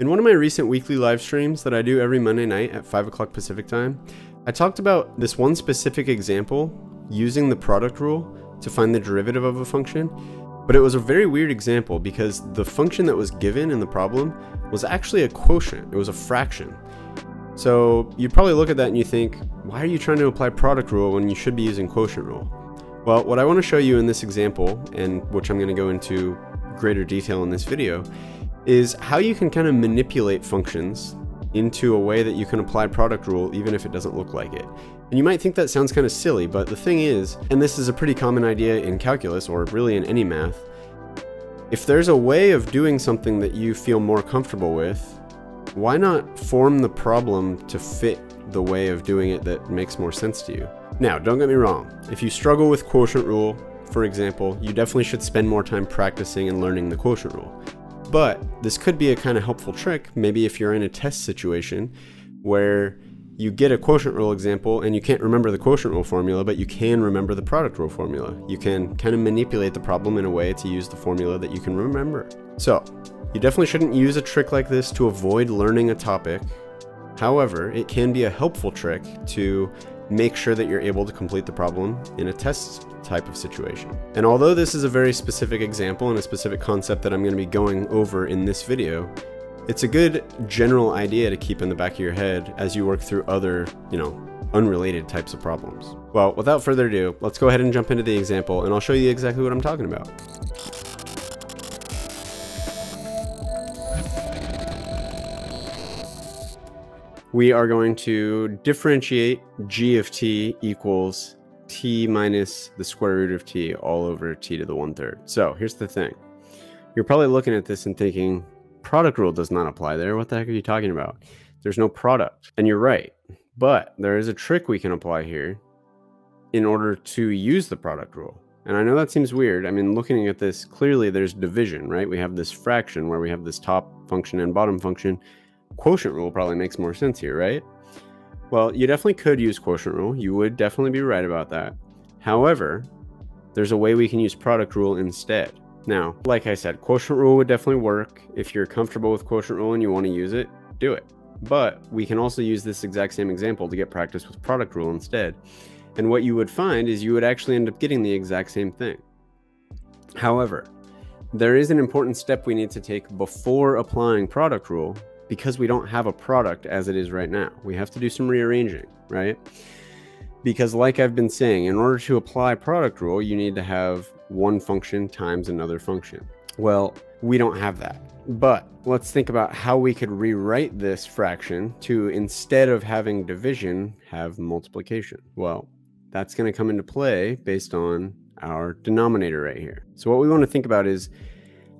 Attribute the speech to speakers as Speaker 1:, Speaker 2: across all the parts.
Speaker 1: In one of my recent weekly live streams that I do every Monday night at 5 o'clock Pacific time, I talked about this one specific example using the product rule to find the derivative of a function, but it was a very weird example because the function that was given in the problem was actually a quotient, it was a fraction. So you'd probably look at that and you think, why are you trying to apply product rule when you should be using quotient rule? Well, what I want to show you in this example, and which I'm going to go into greater detail in this video, is how you can kind of manipulate functions into a way that you can apply product rule even if it doesn't look like it. And you might think that sounds kind of silly, but the thing is, and this is a pretty common idea in calculus or really in any math, if there's a way of doing something that you feel more comfortable with, why not form the problem to fit the way of doing it that makes more sense to you? Now, don't get me wrong, if you struggle with quotient rule, for example, you definitely should spend more time practicing and learning the quotient rule. But this could be a kind of helpful trick, maybe if you're in a test situation where you get a quotient rule example and you can't remember the quotient rule formula, but you can remember the product rule formula. You can kind of manipulate the problem in a way to use the formula that you can remember. So, you definitely shouldn't use a trick like this to avoid learning a topic. However, it can be a helpful trick to make sure that you're able to complete the problem in a test type of situation. And although this is a very specific example and a specific concept that I'm going to be going over in this video, it's a good general idea to keep in the back of your head as you work through other, you know, unrelated types of problems. Well, without further ado, let's go ahead and jump into the example and I'll show you exactly what I'm talking about. We are going to differentiate g of t equals t minus the square root of t all over t to the one third. So here's the thing. You're probably looking at this and thinking, product rule does not apply there. What the heck are you talking about? There's no product. And you're right. But there is a trick we can apply here in order to use the product rule. And I know that seems weird. I mean, looking at this, clearly there's division, right? We have this fraction where we have this top function and bottom function quotient rule probably makes more sense here, right? Well, you definitely could use quotient rule. You would definitely be right about that. However, there's a way we can use product rule instead. Now, like I said, quotient rule would definitely work. If you're comfortable with quotient rule and you want to use it, do it. But we can also use this exact same example to get practice with product rule instead. And what you would find is you would actually end up getting the exact same thing. However, there is an important step we need to take before applying product rule because we don't have a product as it is right now. We have to do some rearranging, right? Because like I've been saying, in order to apply product rule, you need to have one function times another function. Well, we don't have that. But let's think about how we could rewrite this fraction to instead of having division, have multiplication. Well, that's going to come into play based on our denominator right here. So what we want to think about is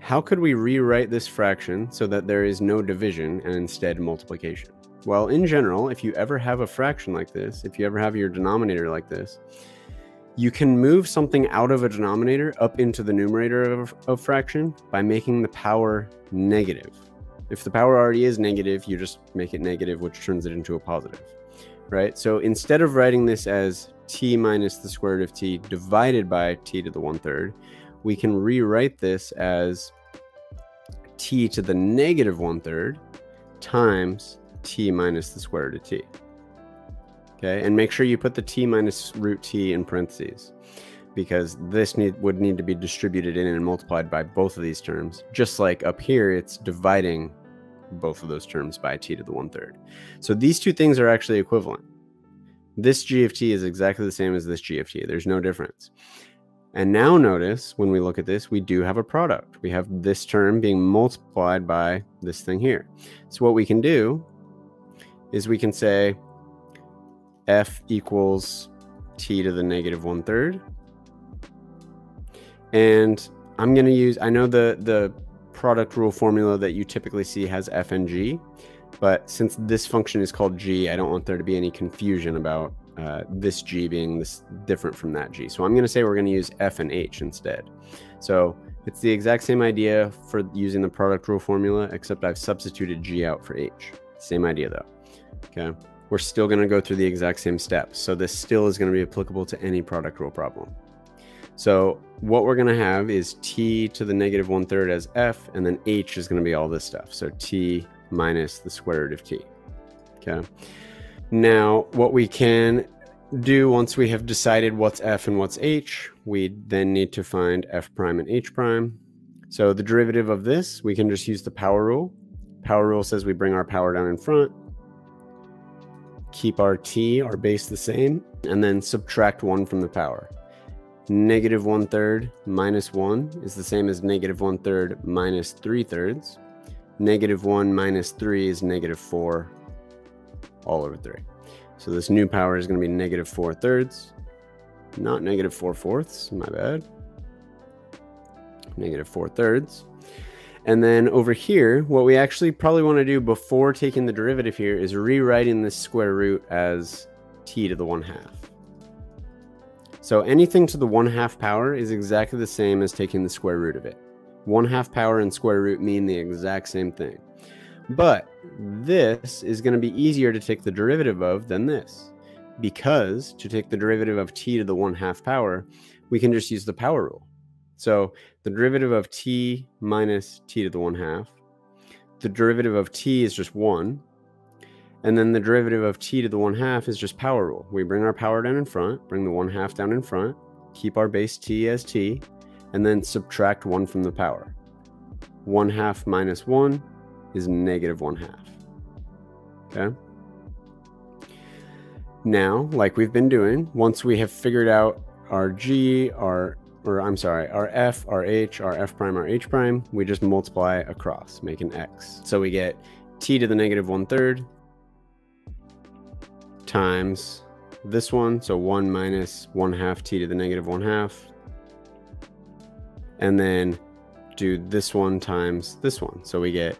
Speaker 1: how could we rewrite this fraction so that there is no division and instead multiplication? Well, in general, if you ever have a fraction like this, if you ever have your denominator like this, you can move something out of a denominator up into the numerator of a fraction by making the power negative. If the power already is negative, you just make it negative, which turns it into a positive, right? So instead of writing this as t minus the square root of t divided by t to the one third, we can rewrite this as t to the negative one third times t minus the square root of t. Okay, and make sure you put the t minus root t in parentheses because this need, would need to be distributed in and multiplied by both of these terms. Just like up here, it's dividing both of those terms by t to the one third. So these two things are actually equivalent. This g of t is exactly the same as this g of t. There's no difference. And now notice when we look at this, we do have a product. We have this term being multiplied by this thing here. So what we can do is we can say f equals t to the negative one third. And I'm going to use, I know the, the product rule formula that you typically see has f and g, but since this function is called g, I don't want there to be any confusion about uh, this G being this different from that G. So I'm going to say we're going to use F and H instead. So it's the exact same idea for using the product rule formula, except I've substituted G out for H. Same idea though. Okay. We're still going to go through the exact same steps. So this still is going to be applicable to any product rule problem. So what we're going to have is t to the negative one third as f, and then h is going to be all this stuff. So t minus the square root of t. Okay. Now, what we can do once we have decided what's f and what's h, we then need to find f prime and h prime. So the derivative of this, we can just use the power rule. Power rule says we bring our power down in front, keep our t, our base the same, and then subtract 1 from the power. Negative 1 third minus 1 is the same as negative 1 third minus 3 thirds. Negative 1 minus 3 is negative 4 all over 3. So this new power is going to be negative 4 thirds, not negative 4 fourths, my bad. Negative 4 thirds. And then over here, what we actually probably want to do before taking the derivative here is rewriting this square root as t to the 1 half. So anything to the 1 half power is exactly the same as taking the square root of it. 1 half power and square root mean the exact same thing. But this is going to be easier to take the derivative of than this. Because to take the derivative of t to the 1 half power, we can just use the power rule. So the derivative of t minus t to the 1 half, the derivative of t is just 1, and then the derivative of t to the 1 half is just power rule. We bring our power down in front, bring the 1 half down in front, keep our base t as t, and then subtract 1 from the power. 1 half minus 1 is negative 1 half. Okay? Now, like we've been doing, once we have figured out our g, our or I'm sorry, our f, our h, our f prime, our h prime, we just multiply across, make an x. So we get t to the negative one third times this one, so 1 minus 1 half t to the negative 1 half. And then do this one times this one. So we get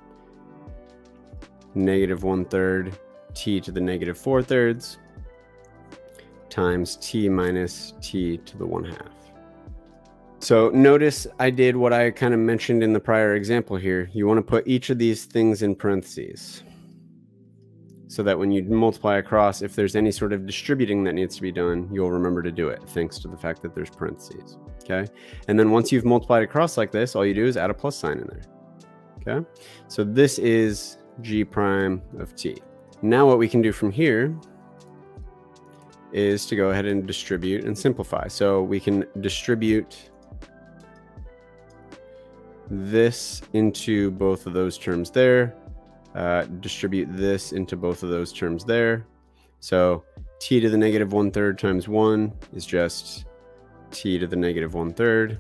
Speaker 1: negative 1 third t to the negative 4 thirds times t minus t to the 1 half. So notice I did what I kind of mentioned in the prior example here. You want to put each of these things in parentheses so that when you multiply across, if there's any sort of distributing that needs to be done, you'll remember to do it thanks to the fact that there's parentheses. Okay. And then once you've multiplied across like this, all you do is add a plus sign in there. Okay. So this is g prime of t. Now what we can do from here is to go ahead and distribute and simplify. So we can distribute this into both of those terms there. Uh, distribute this into both of those terms there. So t to the negative one third times one is just t to the negative one third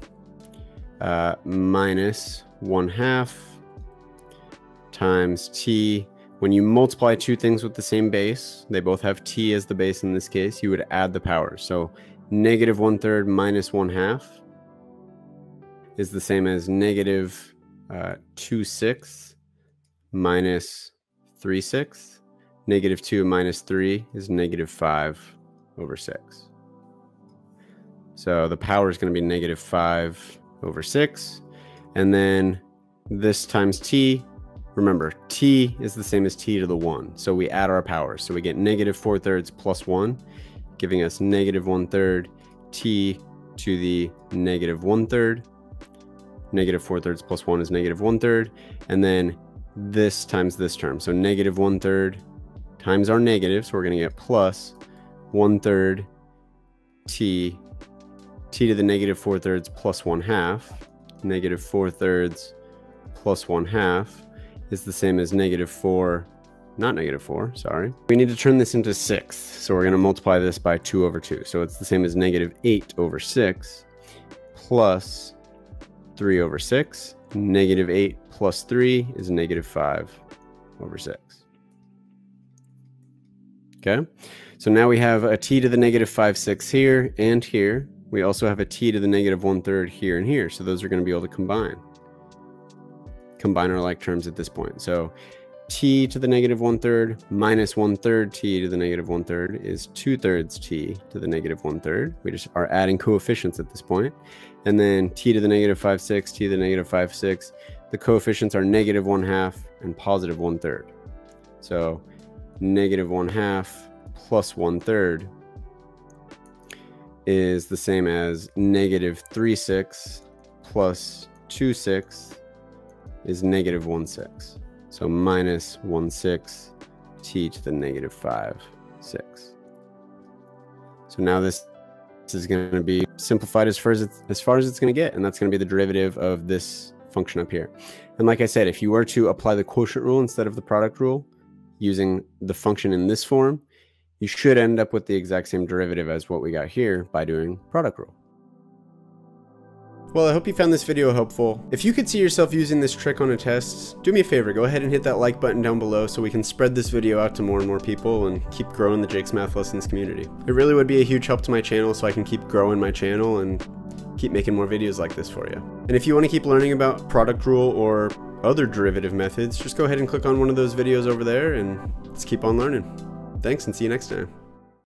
Speaker 1: uh, minus one half times t. When you multiply two things with the same base, they both have t as the base in this case, you would add the powers. So negative one third minus one half is the same as negative uh, 2 sixths minus 3 sixths. Negative 2 minus 3 is negative 5 over 6. So the power is going to be negative 5 over 6. And then this times t, remember, t is the same as t to the 1. So we add our powers. So we get negative 4 thirds plus 1, giving us negative 1 third t to the negative 1 third negative 4 thirds plus 1 is negative 1 third. And then this times this term. So negative 1 third times our negative. So we're going to get plus 1 third t, t to the negative 4 thirds plus 1 half. Negative 4 thirds plus 1 half is the same as negative 4 not negative 4, sorry. We need to turn this into 6. So we're going to multiply this by 2 over 2. So it's the same as negative 8 over 6 plus 3 over 6. Negative 8 plus 3 is negative 5 over 6. Okay, so now we have a t to the negative 5 6 here and here. We also have a t to the negative 1 third here and here. So those are going to be able to combine. Combine our like terms at this point. So t to the negative one third minus one third t to the negative one third is two thirds t to the negative one third. We just are adding coefficients at this point. And then t to the negative five six, t to the negative five six. The coefficients are negative one half and positive one third. So negative one half plus one third is the same as negative three six plus two six is negative one six. So minus 1 6 t to the negative 5 6. So now this, this is going to be simplified as far as, as far as it's going to get, and that's going to be the derivative of this function up here. And like I said, if you were to apply the quotient rule instead of the product rule using the function in this form, you should end up with the exact same derivative as what we got here by doing product rule. Well, I hope you found this video helpful. If you could see yourself using this trick on a test, do me a favor, go ahead and hit that like button down below so we can spread this video out to more and more people and keep growing the Jake's Math Lessons community. It really would be a huge help to my channel so I can keep growing my channel and keep making more videos like this for you. And if you want to keep learning about product rule or other derivative methods, just go ahead and click on one of those videos over there and let's keep on learning. Thanks and see you next time.